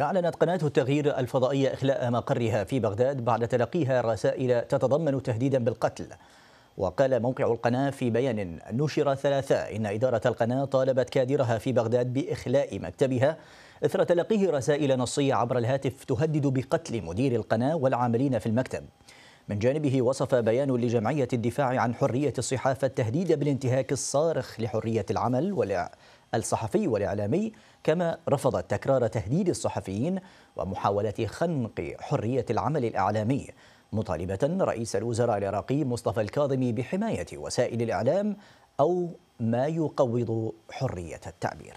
أعلنت قناة التغيير الفضائية إخلاء مقرها في بغداد بعد تلقيها رسائل تتضمن تهديدا بالقتل. وقال موقع القناة في بيان نشر ثلاثاء إن إدارة القناة طالبت كادرها في بغداد بإخلاء مكتبها إثر تلقيه رسائل نصية عبر الهاتف تهدد بقتل مدير القناة والعاملين في المكتب. من جانبه وصف بيان لجمعية الدفاع عن حرية الصحافة التهديد بالانتهاك الصارخ لحرية العمل الصحفي والإعلامي كما رفضت تكرار تهديد الصحفيين ومحاولة خنق حرية العمل الإعلامي مطالبة رئيس الوزراء العراقي مصطفى الكاظمي بحماية وسائل الإعلام أو ما يقوض حرية التعبير.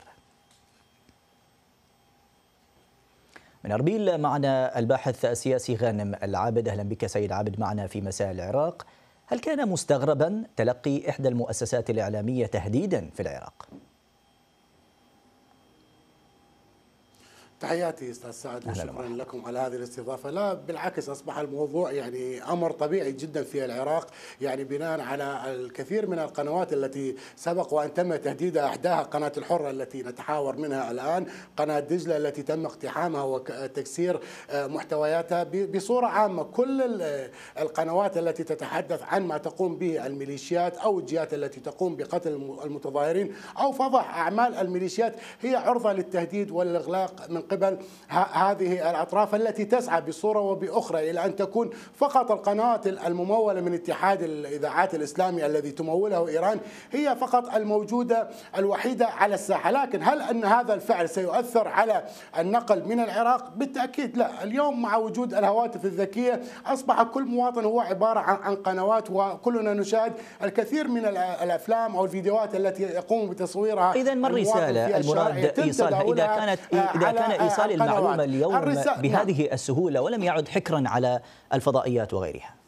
من أربيل معنا الباحث السياسي غانم العابد. أهلا بك سيد عابد معنا في مساء العراق. هل كان مستغربا تلقي إحدى المؤسسات الإعلامية تهديدا في العراق؟ تحياتي أستاذ سعد وشكرا لكم على هذه الاستضافة. لا بالعكس أصبح الموضوع يعني أمر طبيعي جدا في العراق يعني بناء على الكثير من القنوات التي سبق وأن تم تهديدها أحداها قناة الحرة التي نتحاور منها الآن قناة دجلة التي تم اقتحامها وتكسير محتوياتها بصورة عامة. كل القنوات التي تتحدث عن ما تقوم به الميليشيات أو الجهات التي تقوم بقتل المتظاهرين أو فضح أعمال الميليشيات هي عرضة للتهديد والإغلاق من قبل هذه الأطراف التي تسعى بصورة وبأخرى إلى أن تكون فقط القنوات الممولة من اتحاد الإذاعات الإسلامي الذي تموله إيران هي فقط الموجودة الوحيدة على الساحة. لكن هل أن هذا الفعل سيؤثر على النقل من العراق؟ بالتأكيد لا. اليوم مع وجود الهواتف الذكية أصبح كل مواطن هو عبارة عن قنوات وكلنا نشاهد الكثير من الأفلام أو الفيديوهات التي يقوم بتصويرها إذا ما الرسالة؟ المراد إيصالها إذا كانت إذا كان إيصال المعلومة اليوم بهذه نعم. السهولة ولم يعد حكرا على الفضائيات وغيرها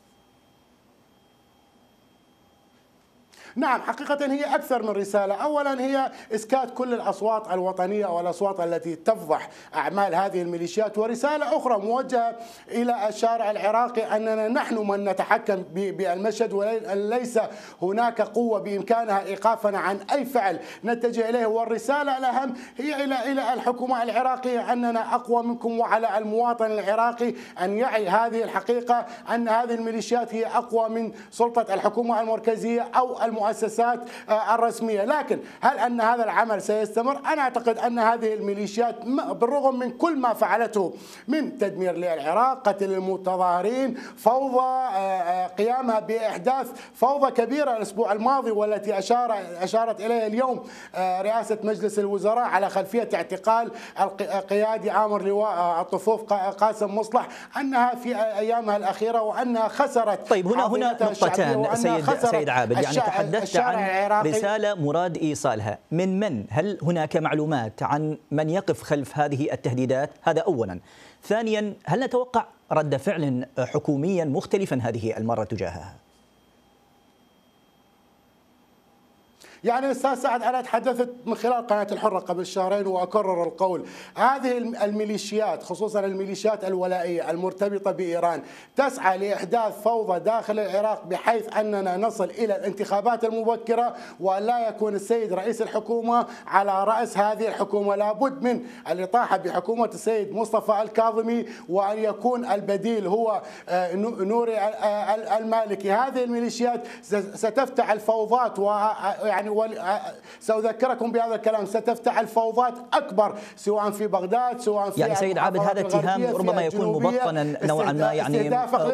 نعم حقيقة هي أكثر من رسالة. أولا هي إسكات كل الأصوات الوطنية والأصوات التي تفضح أعمال هذه الميليشيات. ورسالة أخرى موجهة إلى الشارع العراقي أننا نحن من نتحكم بالمشهد وليس هناك قوة بإمكانها إيقافنا عن أي فعل نتجه إليه. والرسالة الأهم هي إلى إلى الحكومة العراقية أننا أقوى منكم وعلى المواطن العراقي أن يعي هذه الحقيقة أن هذه الميليشيات هي أقوى من سلطة الحكومة المركزية أو المؤسسة المؤسسات آه، الرسمية. لكن هل أن هذا العمل سيستمر؟ أنا أعتقد أن هذه الميليشيات بالرغم من كل ما فعلته من تدمير للعراق قتل المتظاهرين فوضى آه، آه، قيامها بإحداث فوضى كبيرة الأسبوع الماضي والتي أشار أشارت إليها اليوم رئاسة مجلس الوزراء على خلفية اعتقال القيادي عامر لواء الطفوف قاسم مصلح أنها في أيامها الأخيرة وأنها خسرت طيب هنا هنا نقطتان سيد سيد عابد. يعني تحدث تحدثت عن رسالة مراد إيصالها من من؟ هل هناك معلومات عن من يقف خلف هذه التهديدات؟ هذا أولا ثانيا هل نتوقع رد فعل حكوميا مختلفا هذه المرة تجاهها؟ يعني أستاذ سعد أنا تحدثت من خلال قناة الحرة قبل شهرين وأكرر القول. هذه الميليشيات خصوصا الميليشيات الولائية المرتبطة بإيران تسعى لإحداث فوضى داخل العراق بحيث أننا نصل إلى الانتخابات المبكرة وأن لا يكون السيد رئيس الحكومة على رأس هذه الحكومة. لابد من الإطاحة بحكومة السيد مصطفى الكاظمي وأن يكون البديل هو آه، نوري المالكي. هذه الميليشيات ستفتح الفوضات ويعني سأذكركم بهذا الكلام. ستفتح فوضات أكبر سواء في بغداد سواء في يعني سيد عابد هذا اتهام ربما يكون مبطنا نوعا ما يعني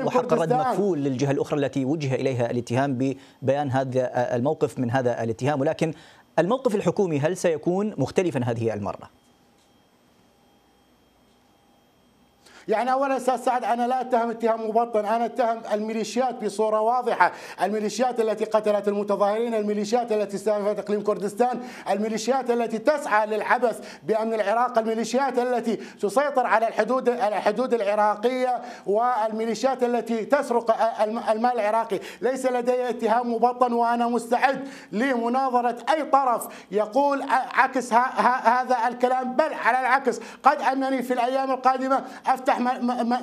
وحق الرد مكفول للجهة الأخرى التي وجه إليها الاتهام ببيان هذا الموقف من هذا الاتهام. ولكن الموقف الحكومي هل سيكون مختلفا هذه المرة؟ يعني اولا أستاذ سعد أنا لا أتهم اتهام مبطن أنا أتهم الميليشيات بصورة واضحة. الميليشيات التي قتلت المتظاهرين الميليشيات التي استهدفت إقليم كردستان الميليشيات التي تسعى للعبث بأمن العراق الميليشيات التي تسيطر على الحدود الحدود العراقية والميليشيات التي تسرق المال العراقي. ليس لدي اتهام مبطن وأنا مستعد لمناظرة أي طرف يقول عكس هذا الكلام بل على العكس. قد أنني في الأيام القادمة أفتح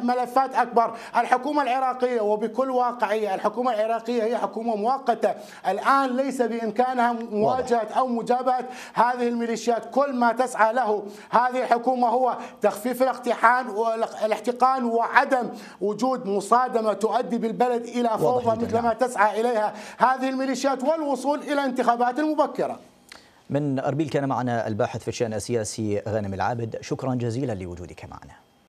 ملفات أكبر. الحكومة العراقية وبكل واقعية الحكومة العراقية هي حكومة مؤقتة. الآن ليس بإمكانها مواجهة أو مجابهة هذه الميليشيات. كل ما تسعى له هذه الحكومة هو تخفيف الاقتحام والاحتقان وعدم وجود مصادمة تؤدي بالبلد إلى فوضى مثل ما تسعى إليها هذه الميليشيات والوصول إلى انتخابات مبكرة. من أربيل كان معنا الباحث في الشأن السياسي غانم العابد. شكرا جزيلا لوجودك معنا.